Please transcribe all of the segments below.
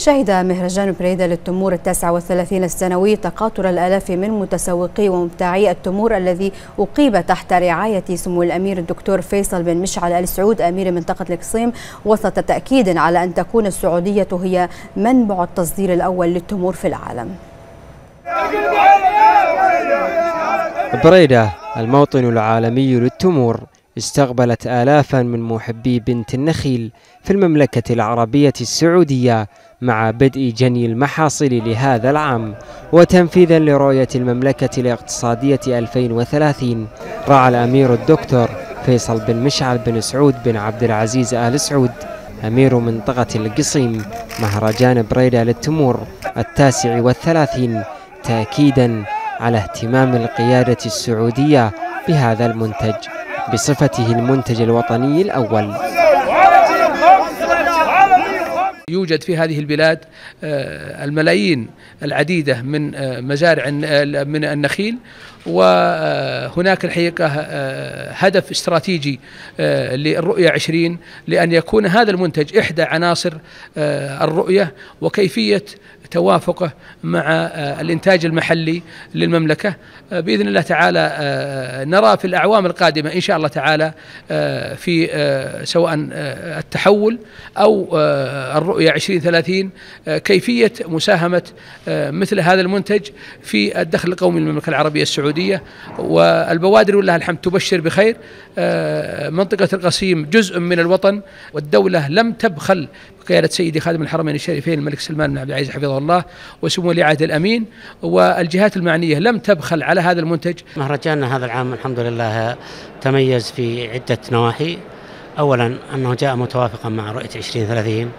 شهد مهرجان بريدة للتمور التاسع والثلاثين السنوي تقاطر الآلاف من متسوقي ومبتاعي التمور الذي أقيم تحت رعاية سمو الأمير الدكتور فيصل بن مشعل آل سعود أمير منطقة القصيم وسط تأكيد على أن تكون السعودية هي منبع التصدير الأول للتمور في العالم. بريدة الموطن العالمي للتمور استقبلت آلافا من محبي بنت النخيل في المملكة العربية السعودية مع بدء جني المحاصيل لهذا العام وتنفيذا لرؤية المملكة الاقتصادية 2030 راعى الأمير الدكتور فيصل بن مشعل بن سعود بن عبد العزيز آل سعود أمير منطقة القصيم مهرجان بريدة للتمور التاسع والثلاثين تأكيدا على اهتمام القيادة السعودية بهذا المنتج بصفته المنتج الوطني الأول. يوجد في هذه البلاد الملايين العديدة من مزارع من النخيل وهناك الحقيقة هدف استراتيجي للرؤية 20 لأن يكون هذا المنتج إحدى عناصر الرؤية وكيفية توافقه مع الإنتاج المحلي للمملكة. بإذن الله تعالى نرى في الأعوام القادمة إن شاء الله تعالى في سواء التحول أو الرؤية 2030 كيفية مساهمة مثل هذا المنتج في الدخل القومي للمملكة العربية السعودية. والبوادر ولله الحمد تبشر بخير. منطقة القصيم جزء من الوطن والدولة لم تبخل بقيادة سيدي خادم الحرمين الشريفين الملك سلمان بن عبد العزيز حفظه الله وسمو ولي العهد الأمين والجهات المعنية لم تبخل على هذا المنتج. مهرجاننا هذا العام الحمد لله تميز في عدة نواحي. أولا أنه جاء متوافقا مع رؤية 2030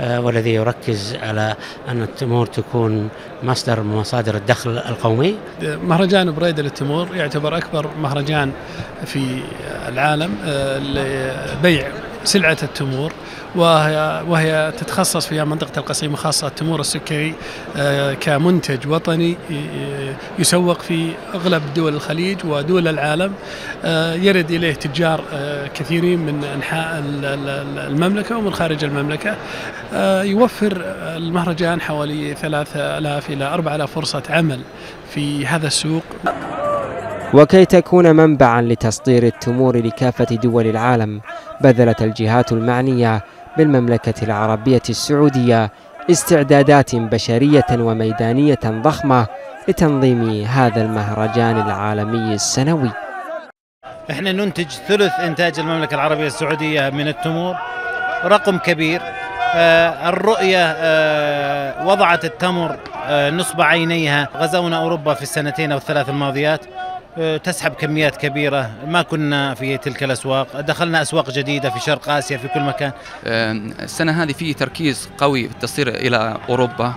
والذي يركز على أن التمور تكون مصدر من مصادر الدخل القومي. مهرجان بريدة للتمور يعتبر أكبر مهرجان في العالم لبيع سلعة التمور وهي, وهي تتخصص في منطقة القصيم خاصة التمور السكري كمنتج وطني يسوق في أغلب دول الخليج ودول العالم. يرد إليه تجار كثيرين من أنحاء المملكة ومن خارج المملكة. يوفر المهرجان حوالي 3000 إلى 4000 فرصة عمل في هذا السوق. وكي تكون منبعا لتصدير التمور لكافة دول العالم بذلت الجهات المعنية بالمملكة العربية السعودية استعدادات بشرية وميدانية ضخمة لتنظيم هذا المهرجان العالمي السنوي. إحنا ننتج ثلث إنتاج المملكة العربية السعودية من التمور رقم كبير. آه الرؤية آه وضعت التمر آه نصب عينيها غزونا أوروبا في السنتين أو الثلاث الماضيات. تسحب كميات كبيرة. ما كنا في تلك الأسواق. دخلنا أسواق جديدة في شرق آسيا في كل مكان. السنة هذه في تركيز قوي في التصدير إلى أوروبا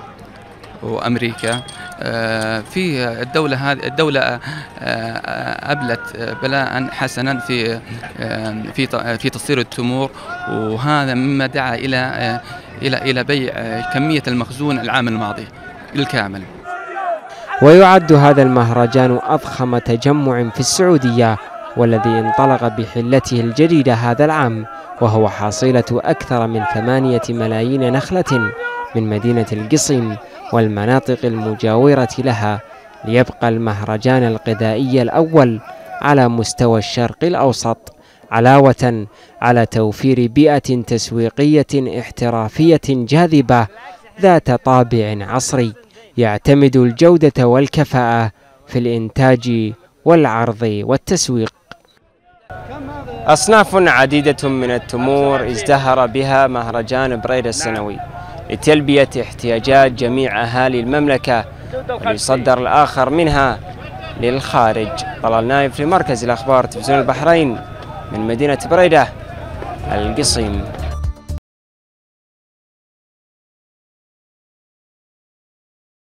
وأمريكا. في الدولة هذه الدولة أبلت بلاء حسنا في في في تصدير التمور. وهذا مما دعا إلى إلى إلى بيع كمية المخزون العام الماضي بالكامل ويعد هذا المهرجان أضخم تجمع في السعودية والذي انطلق بحلته الجديدة هذا العام وهو حاصلة أكثر من ثمانية ملايين نخلة من مدينة القصيم والمناطق المجاورة لها ليبقى المهرجان الغذائي الأول على مستوى الشرق الأوسط علاوة على توفير بيئة تسويقية احترافية جاذبة ذات طابع عصري. يعتمد الجودة والكفاءة في الإنتاج والعرض والتسويق. أصناف عديدة من التمور ازدهر بها مهرجان بريد السنوي لتلبية احتياجات جميع أهالي المملكة وليصدر الآخر منها للخارج. طلال نايف في مركز الأخبار تلفزيون البحرين من مدينة بريدة القصيم.